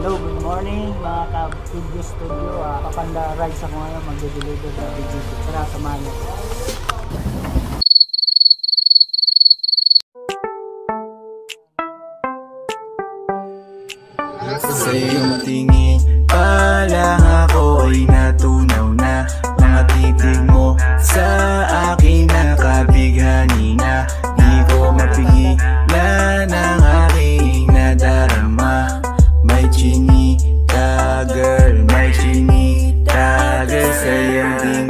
Hello, good morning mga ka-video studio. Uh, Papanda Rides ako ngayon magde-deliver sa BGC. Tara, samahan niyo. Sa iyong tingin Say saying